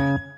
Wow.